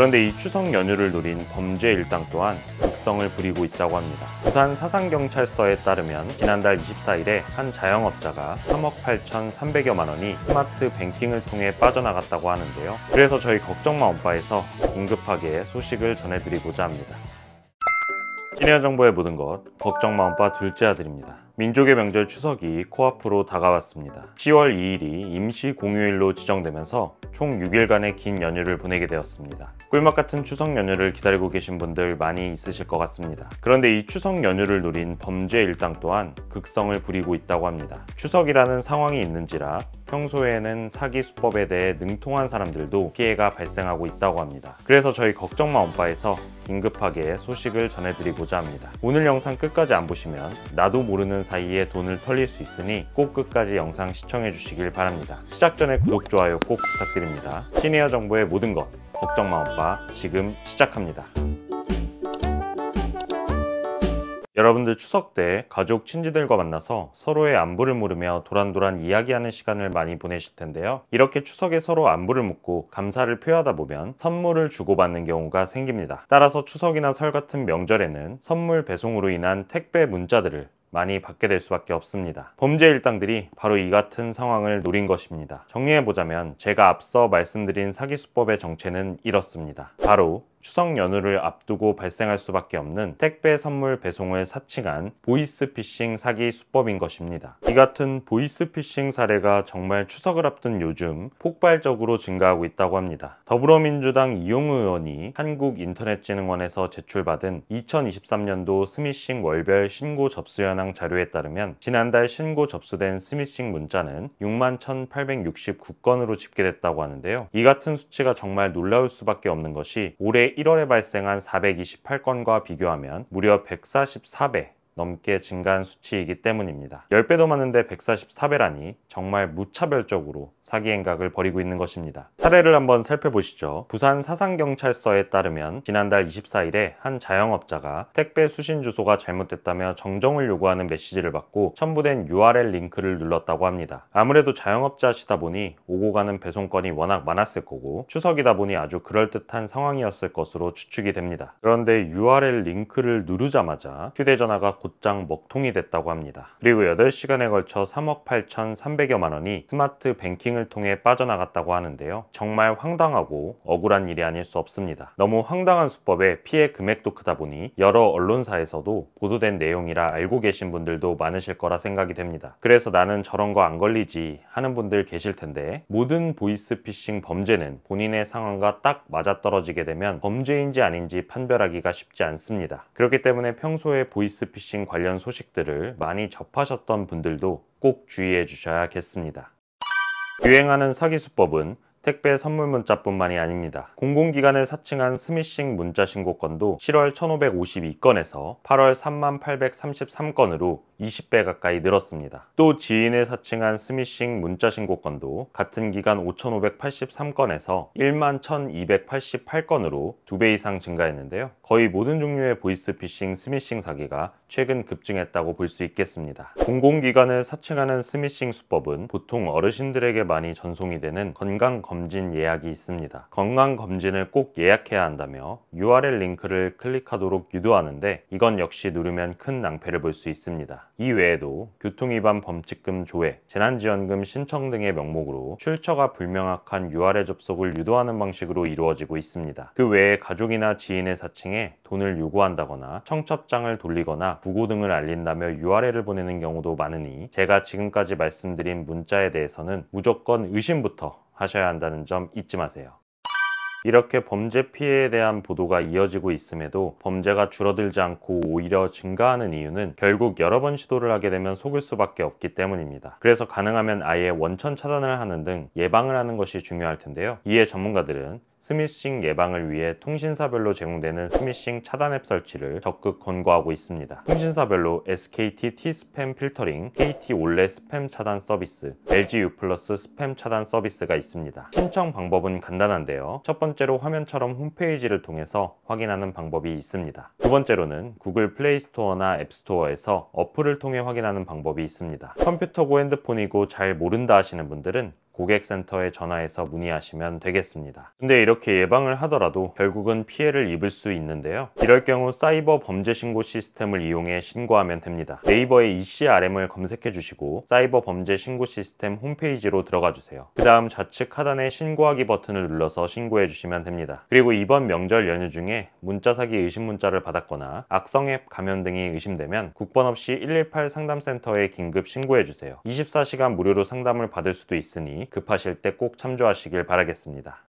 그런데 이 추석 연휴를 노린 범죄 일당 또한 극성을 부리고 있다고 합니다. 부산 사상경찰서에 따르면 지난달 24일에 한 자영업자가 3억 8,300여만 원이 스마트 뱅킹을 통해 빠져나갔다고 하는데요. 그래서 저희 걱정마 엄빠에서 긴급하게 소식을 전해드리고자 합니다. 시니어 정보의 모든 것 걱정마 엄빠 둘째 아들입니다. 민족의 명절 추석이 코앞으로 다가왔습니다. 10월 2일이 임시 공휴일로 지정되면서 총 6일간의 긴 연휴를 보내게 되었습니다. 꿀맛 같은 추석 연휴를 기다리고 계신 분들 많이 있으실 것 같습니다. 그런데 이 추석 연휴를 노린 범죄 일당 또한 극성을 부리고 있다고 합니다. 추석이라는 상황이 있는지라 평소에는 사기 수법에 대해 능통한 사람들도 피해가 발생하고 있다고 합니다. 그래서 저희 걱정마 엄빠에서 긴급하게 소식을 전해드리고자 합니다. 오늘 영상 끝까지 안 보시면 나도 모르는 사이에 돈을 털릴 수 있으니 꼭 끝까지 영상 시청해 주시길 바랍니다. 시작 전에 구독, 좋아요 꼭 부탁드립니다. 시니어 정보의 모든 것 걱정마 엄빠 지금 시작합니다. 여러분들 추석 때 가족 친지들과 만나서 서로의 안부를 물으며 도란도란 이야기하는 시간을 많이 보내실 텐데요. 이렇게 추석에 서로 안부를 묻고 감사를 표하다 보면 선물을 주고받는 경우가 생깁니다. 따라서 추석이나 설 같은 명절에는 선물 배송으로 인한 택배 문자들을 많이 받게 될 수밖에 없습니다. 범죄 일당들이 바로 이 같은 상황을 노린 것입니다. 정리해보자면 제가 앞서 말씀드린 사기 수법의 정체는 이렇습니다. 바로 추석 연휴를 앞두고 발생할 수밖에 없는 택배 선물 배송을 사칭한 보이스피싱 사기 수법인 것입니다. 이 같은 보이스피싱 사례가 정말 추석을 앞둔 요즘 폭발적으로 증가하고 있다고 합니다. 더불어민주당 이용우 의원이 한국인터넷진흥원에서 제출받은 2023년도 스미싱 월별 신고 접수 현황 자료에 따르면 지난달 신고 접수된 스미싱 문자는 6만 1,869건으로 집계됐다고 하는데요. 이 같은 수치가 정말 놀라울 수밖에 없는 것이 올해 1월에 발생한 428건과 비교하면 무려 144배 넘게 증가한 수치이기 때문입니다. 10배도 많은데 144배라니 정말 무차별적으로 사기 행각을 벌이고 있는 것입니다. 사례를 한번 살펴보시죠. 부산 사상경찰서에 따르면 지난달 24일에 한 자영업자가 택배 수신 주소가 잘못됐다며 정정을 요구하는 메시지를 받고 첨부된 URL 링크를 눌렀다고 합니다. 아무래도 자영업자시다 보니 오고 가는 배송건이 워낙 많았을 거고 추석이다 보니 아주 그럴듯한 상황이었을 것으로 추측이 됩니다. 그런데 URL 링크를 누르자마자 휴대전화가 곧장 먹통이 됐다고 합니다. 그리고 8시간에 걸쳐 3억 8,300여만 원이 스마트 뱅킹을 통해 빠져나갔다고 하는데요. 정말 황당하고 억울한 일이 아닐 수 없습니다. 너무 황당한 수법에 피해 금액도 크다 보니 여러 언론사에서도 보도된 내용이라 알고 계신 분들도 많으실 거라 생각이 됩니다. 그래서 나는 저런 거 안 걸리지 하는 분들 계실 텐데 모든 보이스피싱 범죄는 본인의 상황과 딱 맞아떨어지게 되면 범죄인지 아닌지 판별하기가 쉽지 않습니다. 그렇기 때문에 평소에 보이스피싱 관련 소식들을 많이 접하셨던 분들도 꼭 주의해 주셔야겠습니다. 유행하는 사기 수법은 택배 선물 문자뿐만이 아닙니다. 공공기관을 사칭한 스미싱 문자 신고 건도 7월 1552건에서 8월 3833건으로 20배 가까이 늘었습니다. 또 지인을 사칭한 스미싱 문자 신고 건도 같은 기간 5583건에서 1만 1288건으로 2배 이상 증가했는데요. 거의 모든 종류의 보이스피싱 스미싱 사기가 최근 급증했다고 볼 수 있겠습니다. 공공기관을 사칭하는 스미싱 수법은 보통 어르신들에게 많이 전송이 되는 건강검진 예약이 있습니다. 건강검진을 꼭 예약해야 한다며 URL 링크를 클릭하도록 유도하는데 이건 역시 누르면 큰 낭패를 볼 수 있습니다. 이 외에도 교통위반 범칙금 조회, 재난지원금 신청 등의 명목으로 출처가 불명확한 URL 접속을 유도하는 방식으로 이루어지고 있습니다. 그 외에 가족이나 지인의 사칭에 돈을 요구한다거나 청첩장을 돌리거나 부고 등을 알린다며 URL을 보내는 경우도 많으니 제가 지금까지 말씀드린 문자에 대해서는 무조건 의심부터 하셔야 한다는 점 잊지 마세요. 이렇게 범죄 피해에 대한 보도가 이어지고 있음에도 범죄가 줄어들지 않고 오히려 증가하는 이유는 결국 여러 번 시도를 하게 되면 속을 수밖에 없기 때문입니다. 그래서 가능하면 아예 원천 차단을 하는 등 예방을 하는 것이 중요할 텐데요. 이에 전문가들은 스미싱 예방을 위해 통신사별로 제공되는 스미싱 차단 앱 설치를 적극 권고하고 있습니다. 통신사별로 SKT T-스팸 필터링, KT 올레 스팸 차단 서비스, LG U 플러스 스팸 차단 서비스가 있습니다. 신청 방법은 간단한데요. 첫 번째로 화면처럼 홈페이지를 통해서 확인하는 방법이 있습니다. 두 번째로는 구글 플레이 스토어나 앱 스토어에서 어플을 통해 확인하는 방법이 있습니다. 컴퓨터고 핸드폰이고 잘 모른다 하시는 분들은 고객센터에 전화해서 문의하시면 되겠습니다. 근데 이렇게 예방을 하더라도 결국은 피해를 입을 수 있는데요. 이럴 경우 사이버 범죄 신고 시스템을 이용해 신고하면 됩니다. 네이버에 ECRM을 검색해 주시고 사이버 범죄 신고 시스템 홈페이지로 들어가 주세요. 그 다음 좌측 하단에 신고하기 버튼을 눌러서 신고해 주시면 됩니다. 그리고 이번 명절 연휴 중에 문자 사기 의심 문자를 받았거나 악성 앱 감염 등이 의심되면 국번 없이 118 상담센터에 긴급 신고해 주세요. 24시간 무료로 상담을 받을 수도 있으니 급하실 때 꼭 참조하시길 바라겠습니다.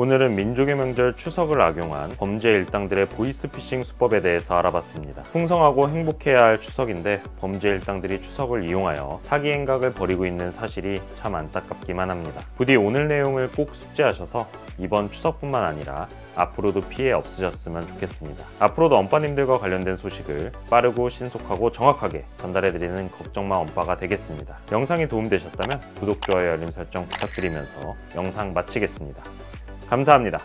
오늘은 민족의 명절 추석을 악용한 범죄 일당들의 보이스피싱 수법에 대해서 알아봤습니다. 풍성하고 행복해야 할 추석인데 범죄 일당들이 추석을 이용하여 사기 행각을 벌이고 있는 사실이 참 안타깝기만 합니다. 부디 오늘 내용을 꼭 숙지하셔서 이번 추석뿐만 아니라 앞으로도 피해 없으셨으면 좋겠습니다. 앞으로도 엄빠님들과 관련된 소식을 빠르고 신속하고 정확하게 전달해드리는 걱정마 엄빠가 되겠습니다. 영상이 도움되셨다면 구독, 좋아요, 알림 설정 부탁드리면서 영상 마치겠습니다. 감사합니다.